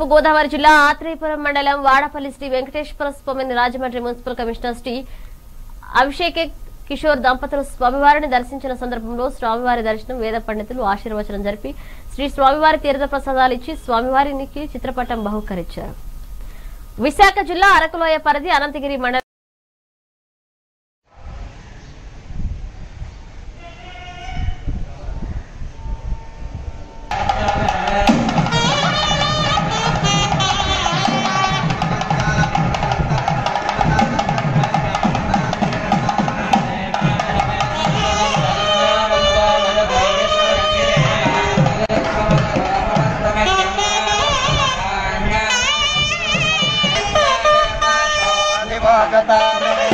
తూర్పు గోదావరి జిల్లా ఆత్రేయపురం మండలం వాడపల్లి శ్రీ వెంకటేశ్వర స్వామిని రాజమండ్రి మున్సిపల్ కమిషనర్ శ్రీ అభిషేక్ కిషోర్ దంపతులు స్వామివారిని దర్శించిన సందర్భంలో స్వామివారి దర్శనం వేద పండితులు ఆశీర్వచనం జరిపి శ్రీ స్వామివారి తీర్థ ప్రసాదాలు ఇచ్చి స్వామివారికి చిత్రపటం బహుకరించారు. విశాఖ జిల్లా అరకులోయ పరిధి అనంతగిరి మండలం स्वागता